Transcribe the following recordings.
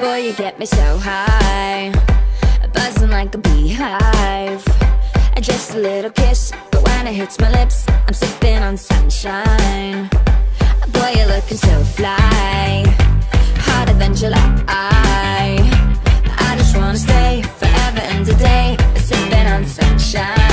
Boy, you get me so high. Buzzing like a beehive. Just a little kiss But when it hits my lips I'm sipping on sunshine. Boy, you're looking so fly. Hotter than July. I just wanna stay forever and a day Sipping on sunshine.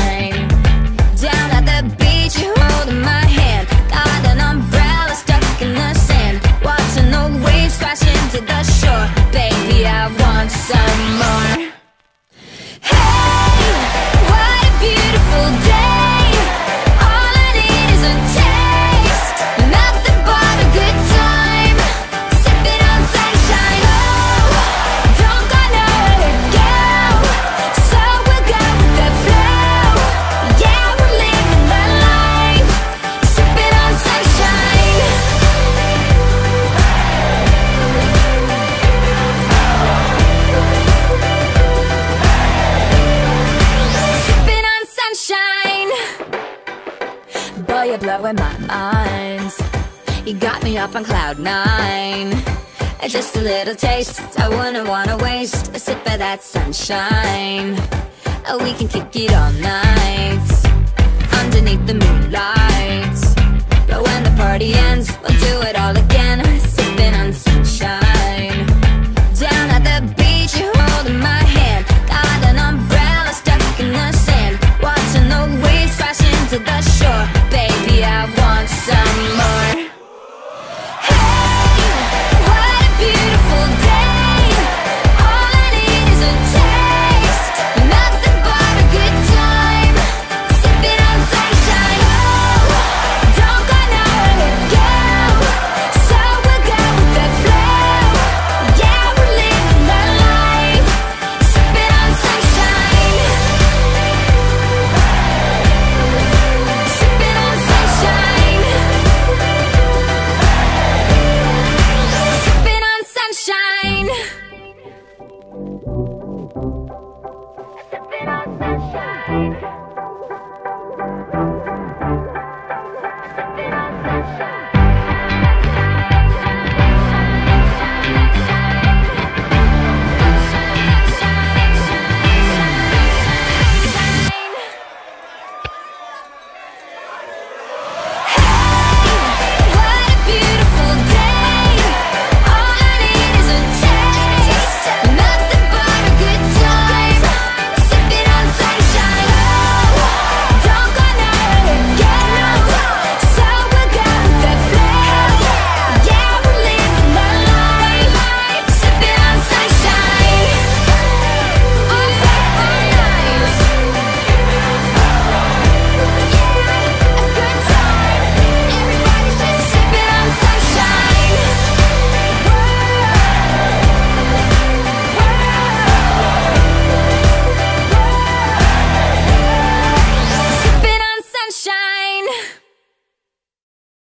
girl, you're blowing my mind You got me up on cloud nine. Just a little taste, I wouldn't wanna waste A sip of that sunshine. Oh, we can kick it all night. Underneath the moon. night.